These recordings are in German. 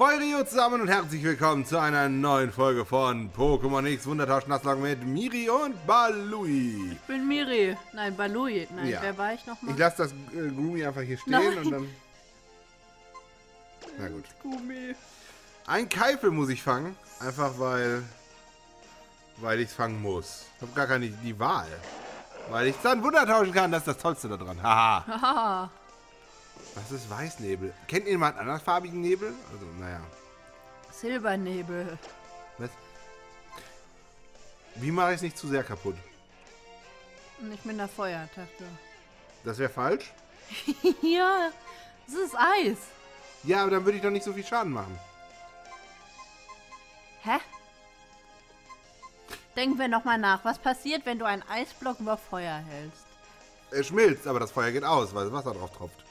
Feurio zusammen und herzlich willkommen zu einer neuen Folge von Pokémon X Wundertausch Nasslog mit Miri und Balui. Ich bin Miri. Nein, Balui. Nein, Ja. wer war ich nochmal? Ich lasse das äh, Gloomy einfach hier stehen Nein. und dann... Na gut. Gummi. Ein Keifel muss ich fangen, einfach weil... Weil ich es fangen muss. Ich habe gar keine die Wahl. Weil ich dann Wunder tauschen kann, das ist das Tollste daran. Haha. Haha. Was ist Weißnebel? Kennt ihr mal einen andersfarbigen Nebel? Also, naja. Silbernebel. Was? Wie mache ich es nicht zu sehr kaputt? Und ich bin der Feuerattacke. Das wäre falsch? ja, es ist Eis. Ja, aber dann würde ich doch nicht so viel Schaden machen. Hä? Denken wir nochmal nach. Was passiert, wenn du einen Eisblock über Feuer hältst? Er schmilzt, aber das Feuer geht aus, weil das Wasser drauf tropft.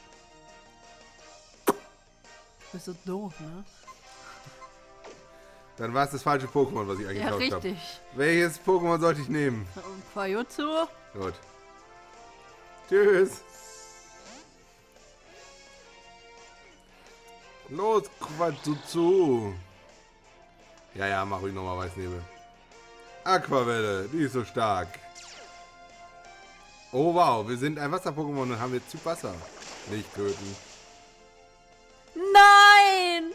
Bist so doof, ne? Dann war es das falsche Pokémon, was ich Ja, eingetauscht habe. richtig. Welches Pokémon sollte ich nehmen? Und Fajutsu? Gut. Tschüss. Los, Quatschutzu. Ja, ja, mach ruhig nochmal Weißnebel. Aquavelle, die ist so stark. Oh wow, wir sind ein Wasser-Pokémon und haben jetzt Typ Wasser. Nicht töten. Nein!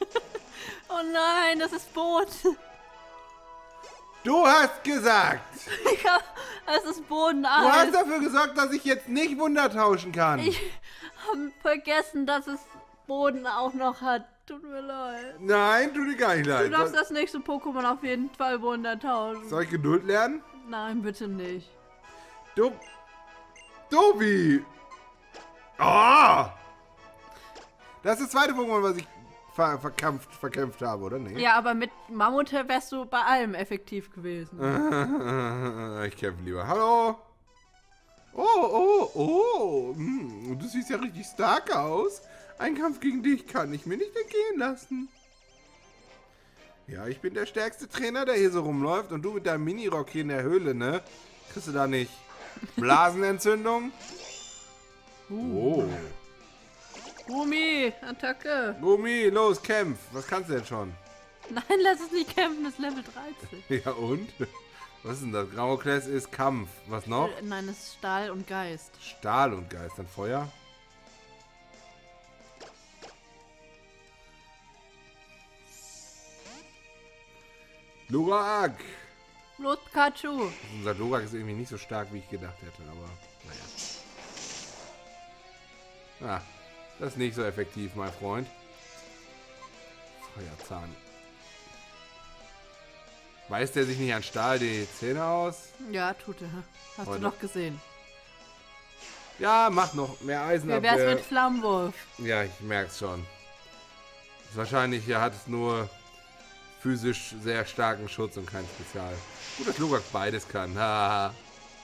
oh nein, das ist Boot. Du hast gesagt! Ja, es ist Du Bodeneis. hast dafür gesorgt, dass ich jetzt nicht Wunder tauschen kann. Ich habe vergessen, dass es Boden auch noch hat. Tut mir leid. Nein, tut dir gar nicht Du leid. darfst Soll, das nächste Pokémon auf jeden Fall Wunder tauschen. soll ich Geduld lernen? Nein, bitte nicht. Du. Dobi! Oh! Das ist das zweite Pokémon, was ich ver verkämpft, verkämpft habe, oder? Nee. Ja, aber mit Mammut wärst du bei allem effektiv gewesen. Ich kämpfe lieber. Hallo? Oh, oh, oh. Hm, du siehst ja richtig stark aus. Ein Kampf gegen dich kann ich mir nicht entgehen lassen. Ja, ich bin der stärkste Trainer, der hier so rumläuft. Und du mit deinem Minirock hier in der Höhle, ne? Kriegst du da nicht Blasenentzündung? Oh. Gummi, Attacke. Gummi, los, kämpf. Was kannst du denn schon? Nein, lass es nicht kämpfen, das ist Level 13. Ja, und? Was ist denn das? Graukles ist Kampf. Was noch? Äh, Nein, es ist Stahl und Geist. Stahl und Geist. Dann Feuer? Lurak! Los, Pikachu. Unser Lurak ist irgendwie nicht so stark, wie ich gedacht hätte, aber naja. Ah, das ist nicht so effektiv, mein Freund. Feuerzahn. Beißt der sich nicht an Stahl die Zähne aus? Ja, tut er. Hast Heute. du noch gesehen. Ja, mach noch mehr Wie wär's Eisenabwehr. mit Flammenwurf? Ja, ich merk's schon. Wahrscheinlich er hat es nur physisch sehr starken Schutz und kein Spezial. Gut, dass Lugak beides kann. Haha.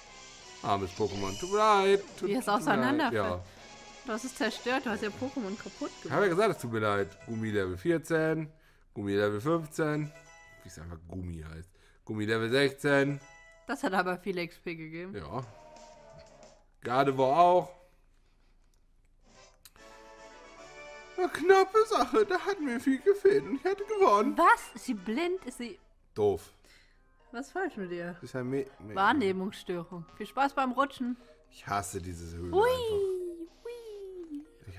Armes Pokémon. Tut mir leid. Wie es tut mir auseinander leid. Ja. Du hast es zerstört, du hast ja Pokémon kaputt Ich gemacht. habe ja gesagt, es tut mir leid. Gummi Level 14. Gummi Level 15. Wie es einfach Gummi heißt. Gummi Level 16. Das hat aber viel XP gegeben. Ja. Gardevoir auch. Eine knappe Sache. Da hat mir viel gefehlt und ich hätte gewonnen. Was? Ist sie blind? Ist sie... Doof. Was ist falsch mit dir? Das ist ja me me Wahrnehmungsstörung. Viel Spaß beim Rutschen. Ich hasse diese Höhle Hui, einfach.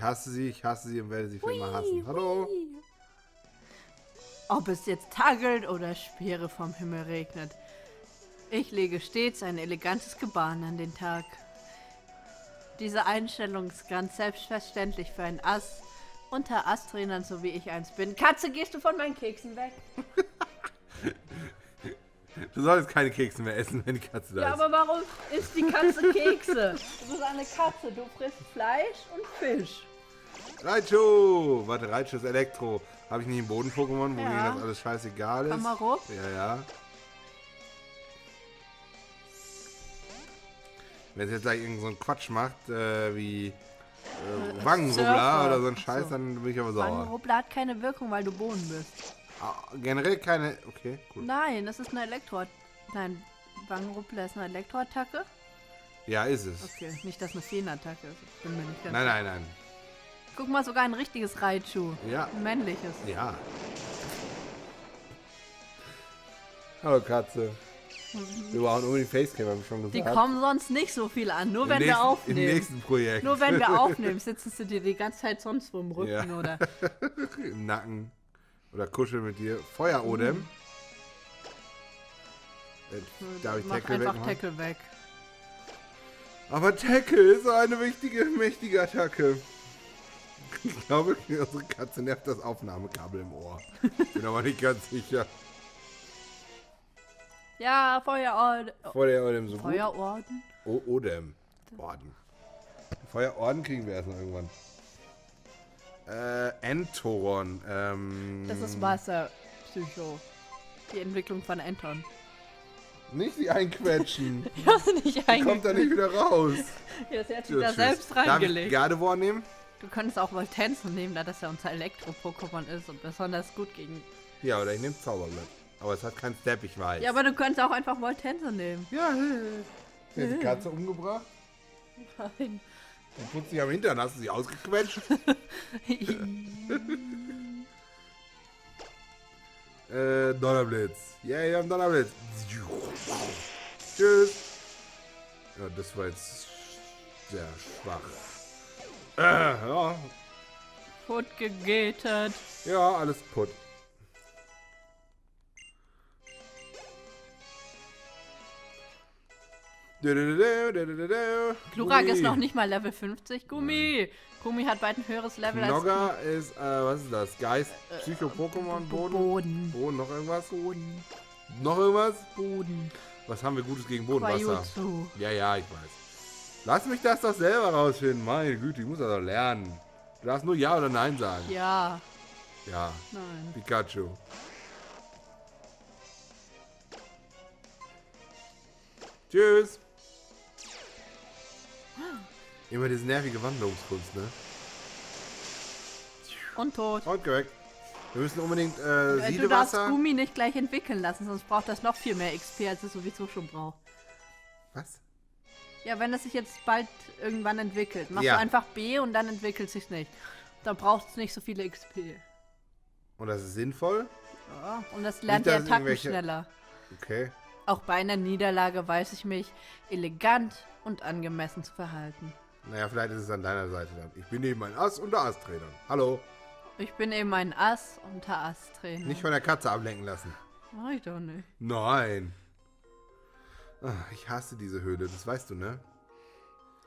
Hui, Ich hasse sie, ich hasse sie und werde sie für immer hassen. hui, Hallo? hui. Ob es jetzt tagelt oder Speere vom Himmel regnet. Ich lege stets ein elegantes Gebaren an den Tag. Diese Einstellung ist ganz selbstverständlich für ein Ass unter Ass-Trainern, so wie ich eins bin. Katze, gehst du von meinen Keksen weg? Du solltest keine Kekse mehr essen, wenn die Katze da Ja, ist. aber warum isst die Katze Kekse? Du bist eine Katze, du frisst Fleisch und Fisch. Raichu! Warte, Raichu ist Elektro. Habe ich nicht einen Boden-Pokémon, wo Ja. mir das alles scheißegal ist? Kamaro? Ja, ja. Wenn es jetzt gleich irgend so einen Quatsch macht, äh, wie äh, Wangenrubbler Surfer. oder so ein Scheiß, so. dann bin ich aber sauer. Wangenrubbler hat keine Wirkung, weil du Bohnen bist. Ah, generell keine. Okay, cool. Nein, das ist eine Elektro... Nein, Wangenrubbler ist eine Elektroattacke? Ja, ist es. Okay, nicht, dass eine Feenattacke ist. Ich bin mir nicht ganz Nein, nein, nein. Guck mal, sogar ein richtiges Raichu. Ja. Ein männliches. Ja. Hallo Katze. Wir brauchen unbedingt Facecam, habe ich schon gesagt. Die kommen sonst nicht so viel an, nur Im wenn nächsten, wir Im aufnehmen. nächsten Projekt. Nur wenn wir aufnehmen, sitzen sie dir die ganze Zeit sonst wo im Rücken Ja. oder. Im Nacken. Oder kuscheln mit dir. Feuer, Odem. Äh, Darf ich Mach Tackle einfach wegmachen? Tackle weg. Aber Tackle ist eine wichtige, mächtige Attacke. Ich glaube, unsere Katze nervt das Aufnahmekabel im Ohr. Bin aber nicht ganz sicher. Ja, Feuerorden. Odem so gut. Feuerorden? O Odem. Orden. Feuerorden kriegen wir erst noch irgendwann. Äh, Entoron. Ähm, Das ist Wasserpsycho. Die Entwicklung von Anton. Nicht sie einquetschen. Ich nicht Die kommt da nicht wieder raus. Jetzt hat sie So, da selbst Darf ich reingelegt. Gardevoir nehmen? Du könntest auch Voltensen nehmen, da das ja unser Elektro-Pokémon ist und besonders gut gegen. Ja, oder ich nehme Zauberblatt. Aber es hat keinen Step, ich weiß. Ja, aber du könntest auch einfach Voltense nehmen. Ja, äh. Hast die Katze umgebracht? Nein. Dann putzt sich am Hintern, hast du sie ausgequetscht? äh, Donnerblitz. Ja, wir haben Donnerblitz. Tschüss. Ja, das war jetzt sehr schwach. Äh, ja, Gut gegatet. ja, alles putt. Glurak ist noch nicht mal Level 50. Gummi! Gummi hat bald ein höheres Level Knogger ist, äh, was ist das? Geist, Psycho-Pokémon, als Boden? Boden. Boden, noch irgendwas? Boden. Noch irgendwas? Boden. Was haben wir Gutes gegen Bodenwasser? Quajutsu. Ja, ja, ich weiß. Lass mich das doch selber rausfinden. Meine Güte, ich muss das doch lernen. Du darfst nur Ja oder Nein sagen. Ja. Ja. Nein. Pikachu. Tschüss. Immer diese nervige Wandlungskunst, ne? Und tot. Und weg. Wir müssen unbedingt äh, Äh, Du darfst Siedewasser. Gummi nicht gleich entwickeln lassen, sonst braucht das noch viel mehr XP, als es sowieso schon braucht. Was? Ja, wenn es sich jetzt bald irgendwann entwickelt, machst Ja. du einfach B und dann entwickelt es sich nicht. Dann braucht es nicht so viele XP. Und das ist sinnvoll? Ja, und das lernt Nicht, die Attacken irgendwelche- schneller. Okay. Auch bei einer Niederlage weiß ich mich elegant und angemessen zu verhalten. Naja, vielleicht ist es an deiner Seite dann. Ich bin eben ein Ass unter Ass-Trainern. Hallo. Ich bin eben ein Ass unter Ass-Trainer. Nicht von der Katze ablenken lassen. Mach ich doch nicht. Nein. Ach, ich hasse diese Höhle, das weißt du, ne?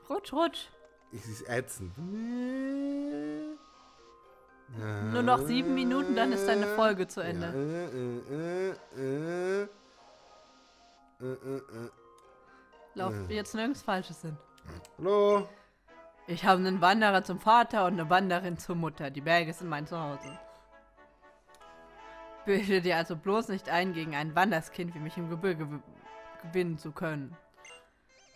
Rutsch, rutsch. Ich sie ist ätzend. Nur noch sieben Minuten, dann ist deine Folge zu Ende. Ja, äh, äh, äh, äh. Lauf jetzt nirgends Falsches hin. Hallo? Ich habe einen Wanderer zum Vater und eine Wanderin zur Mutter. Die Berge sind mein Zuhause. Bilde dir also bloß nicht ein, gegen ein Wanderskind wie mich im Gebirge gewinnen zu können.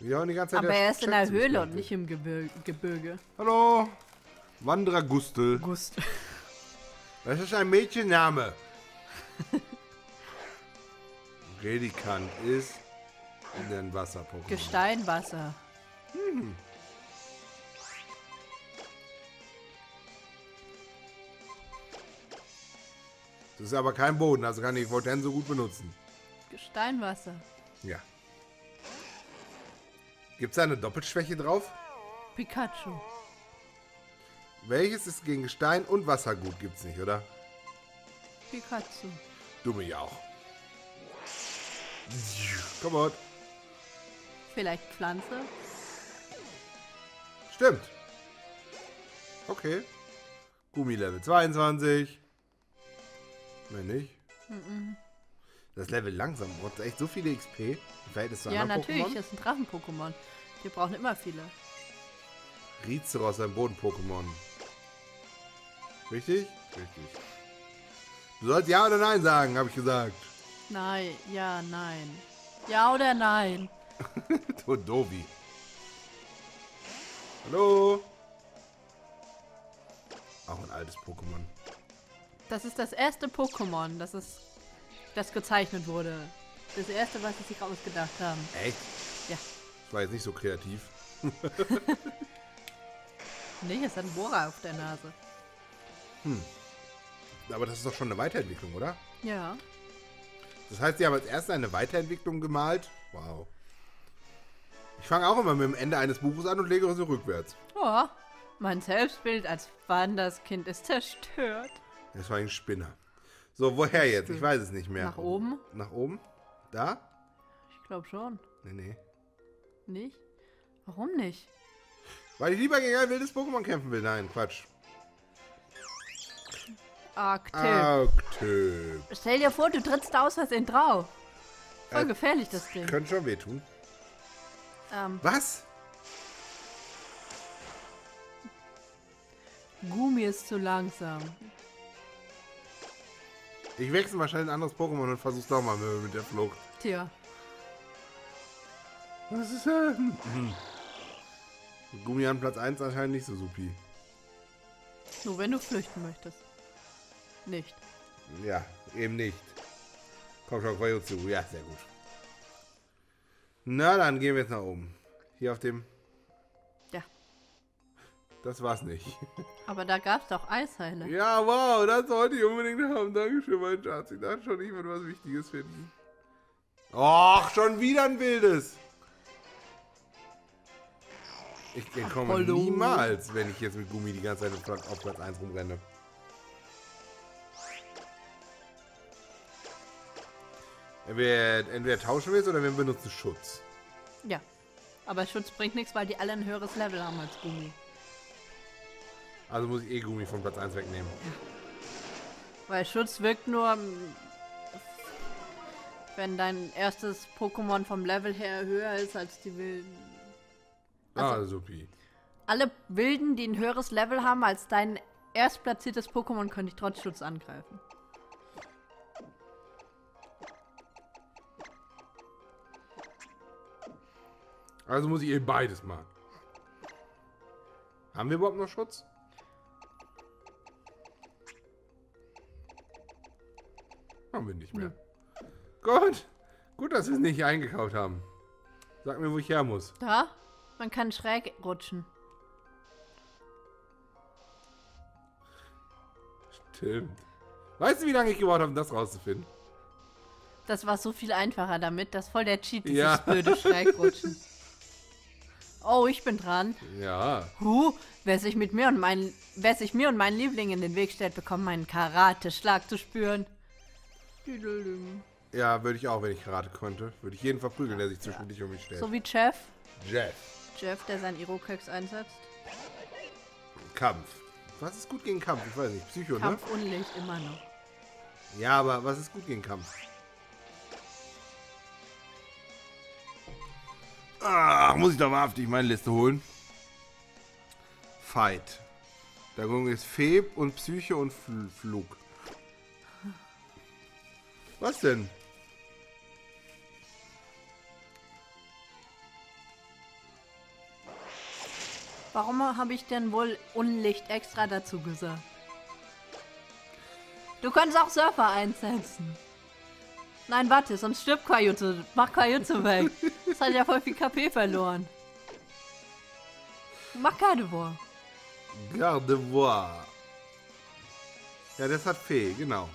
Wir hauen die ganze Zeit Aber er ist in der Höhle und nicht im Gebir Gebirge. Hallo? Wanderer Gustel. Gust. Das ist ein Mädchenname. Redikant ist ein Wasser-Pokémon. Gestein, Wasser. Das ist aber kein Boden, also kann ich Volten so gut benutzen. Gestein, Wasser. Ja. Gibt es da eine Doppelschwäche drauf? Pikachu. Welches ist gegen Stein und Wasser gut? Gibt's nicht, oder? Pikachu. Du mich auch. Komm on. Vielleicht Pflanze? Stimmt. Okay. Gummi Level 22. Mehr nicht. Das Level langsam. Braucht echt so viele XP im Verhältnis zu Ja, natürlich. Pokémon. Das sind Drachen-Pokémon. Wir brauchen immer viele. Rizeros, ein Boden-Pokémon. Richtig? Richtig. Du sollst Ja oder Nein sagen, habe ich gesagt. Nein, ja, nein. Ja oder nein? Todobi. Hallo? Auch ein altes Pokémon. Das ist das erste Pokémon, das ist das gezeichnet wurde. Das erste, was sie sich ausgedacht haben. Echt? Ja. Das war jetzt nicht so kreativ. Nee, es hat ein Bohrer auf der Nase. Aber das ist doch schon eine Weiterentwicklung, oder? Ja. Das heißt, sie haben als erstes eine Weiterentwicklung gemalt. Wow. Ich fange auch immer mit dem Ende eines Buches an und lege sie rückwärts. Oh, mein Selbstbild als Wanderskind ist zerstört. Das war ein Spinner. So, woher jetzt? Ich weiß es nicht mehr. Nach oben? Nach oben? Da? Ich glaube schon. Nee, nee. Nicht? Warum nicht? Weil ich lieber gegen ein wildes Pokémon kämpfen will. Nein, Quatsch. Arktipp. Arktyp. Stell dir vor, du trittst aus Versehen drauf. Voll Äh, gefährlich, das Ding. Könnte schon wehtun. Ähm, Was? Gumi ist zu langsam. Ich wechsle wahrscheinlich ein anderes Pokémon und versuch's doch mal mit, der Flucht. Tja, Was ist denn? Hm. Gummi an Platz 1 anscheinend nicht so supi. nur wenn du flüchten möchtest. Nicht. Ja, eben nicht. Komm schon, Koyotsu. Ja, sehr gut. Na, dann gehen wir jetzt nach oben. Hier auf dem... Das war's nicht. Aber da gab's doch Eisheile. Ja, wow, das wollte ich unbedingt haben. Dankeschön, mein Schatz. Ich dachte schon, ich würde was Wichtiges finden. Och, schon wieder ein wildes. Ich entkomme Apollo. niemals, wenn ich jetzt mit Gummi die ganze Zeit auf Platz- auf Platz 1 rumrenne. Entweder, entweder tauschen wir es oder wir benutzen Schutz. Ja. Aber Schutz bringt nichts, weil die alle ein höheres Level haben als Gumi. Also muss ich eh Gummi von Platz 1 wegnehmen. Weil Schutz wirkt nur, ähm, wenn dein erstes Pokémon vom Level her höher ist als die Wilden. ah, supi. Alle Wilden, die ein höheres Level haben als dein erstplatziertes Pokémon, können dich trotz Schutz angreifen. Also muss ich eh beides machen. Haben wir überhaupt noch Schutz? Haben wir nicht mehr. Gut. Gut, dass wir es nicht eingekauft haben. Sag mir, wo ich her muss. Da? Man kann schräg rutschen. Stimmt. Weißt du, wie lange ich gebraucht habe, um das rauszufinden? Das war so viel einfacher damit. Das ist voll der Cheat, dieses Ja. blöde Schrägrutschen. Oh, ich bin dran. Ja. Huh, wer sich mit mir und meinen, wer sich mir und meinen Lieblingen in den Weg stellt, bekommt meinen Karate-Schlag zu spüren. Düdelüm. Ja, würde ich auch, wenn ich Karate konnte. Würde ich jeden verprügeln, der sich zwischen dich und mich stellt. So wie Jeff. Jeff. Jeff, der sein Irokex einsetzt. Kampf. Was ist gut gegen Kampf? Ich weiß nicht. Psycho, ne? Kampf Unlicht immer noch. Ja, aber was ist gut gegen Kampf? Ach, muss ich doch wahrhaftig meine Liste holen. Fight. Da ist Feb und Psyche und Fl Flug. Was denn? Warum habe ich denn wohl Unlicht extra dazu gesagt? Du kannst auch Surfer einsetzen. Nein, warte, sonst stirbt Quajutze. Mach Quajutze weg. Das hat ja voll viel KP verloren. Mach Gardevoir. Gardevoir. Ja, das hat Fee, genau.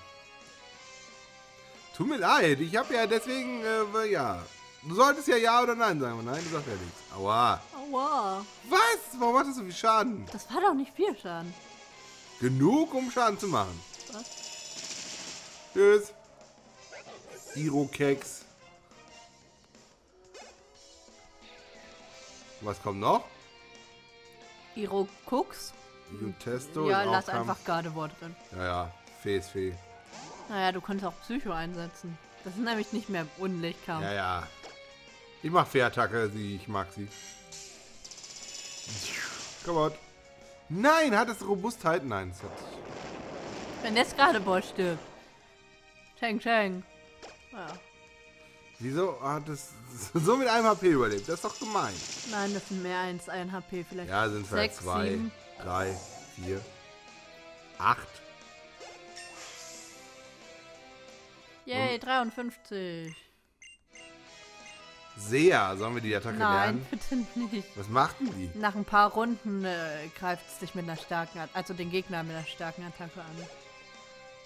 Tut mir leid, ich habe ja deswegen, äh, ja. Du solltest ja Ja oder Nein sagen, aber nein, du sagst ja nichts. Aua. Aua. Was? Warum macht das so viel Schaden? Das war doch nicht viel Schaden. Genug, um Schaden zu machen. Was? Tschüss. Iro-Keks. Was kommt noch? Iro Cooks? Jutesto Ja, ist auch lass Kampf. einfach Gardevoir drin. Ja, ja. Fee ist Fee. Naja, du kannst auch Psycho einsetzen. Das ist nämlich nicht mehr Unlichtkampf. Ja, ja. Ich mach Fee-Attacke, sie, ich mag sie. Come on. Nein, hat es Robustheit? Nein, es hat... Wenn jetzt Gardevoir stirbt. Cheng Cheng. Ja. Wieso hat es so mit einem HP überlebt? Das ist doch gemein. Nein, das sind mehr als ein HP vielleicht. Ja, sind vielleicht zwei, sieben. drei, vier, acht. Yay, 53. Sehr. Sollen wir die Attacke Nein, lernen? bitte nicht. Was macht denn die? Nach ein paar Runden äh, greift es dich mit einer starken, At- also den Gegner mit einer starken Attacke an.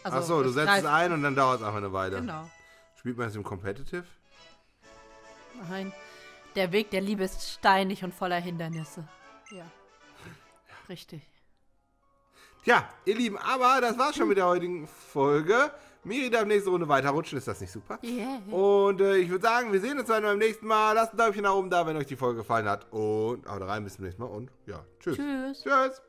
Also, Ach so, du es setzt es ein und dann dauert es einfach eine Weile. Genau. Spielt man das im Competitive? Nein. Der Weg der Liebe ist steinig und voller Hindernisse. Ja. Richtig. Tja, ihr Lieben, aber das war's schon mit der heutigen Folge. Miri darf nächste Runde weiterrutschen, ist das nicht super? Yeah. Und äh, ich würde sagen, wir sehen uns dann beim nächsten Mal. Lasst ein Däumchen nach oben da, wenn euch die Folge gefallen hat. Und haut rein, bis zum nächsten Mal und ja, tschüss. Tschüss. Tschüss.